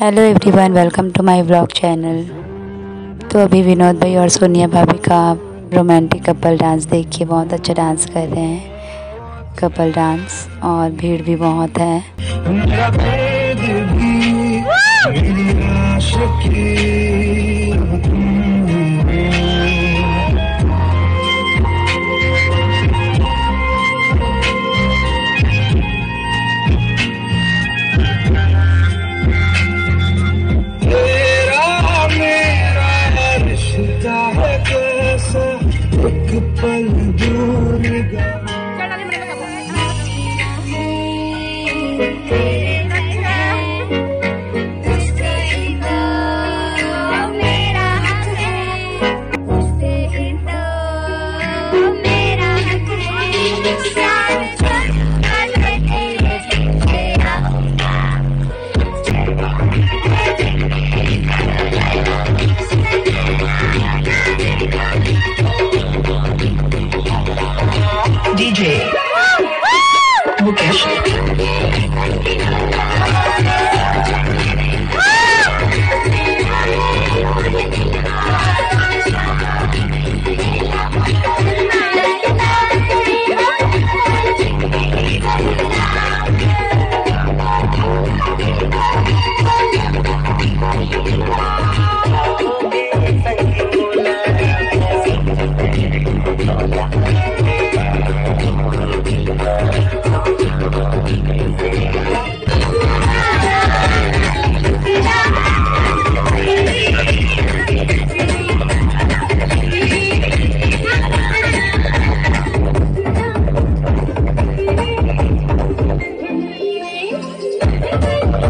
Hello everyone welcome to my blog channel तो अभी विनोद भाई और सोनिया भाभी का रोमांटिक कपल डांस देखिए बहुत अच्छा डांस कर रहे हैं। कपल डांस और भीड़ भी बहुत है। kapal duniga. DJ Mukesh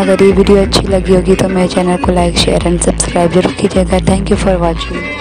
अगर ये वीडियो अच्छी लगी होगी तो मेरे चैनल को लाइक शेयर एंड सब्सक्राइब ज़रूर कीजिएगा। Thank you for watching